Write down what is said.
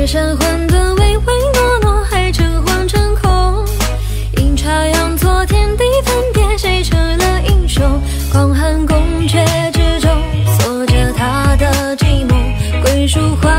只身混沌，唯唯诺诺，还诚惶诚恐。阴差阳错，天地分别，谁成了英雄？广寒宫阙之中，锁着他的寂寞。桂树花。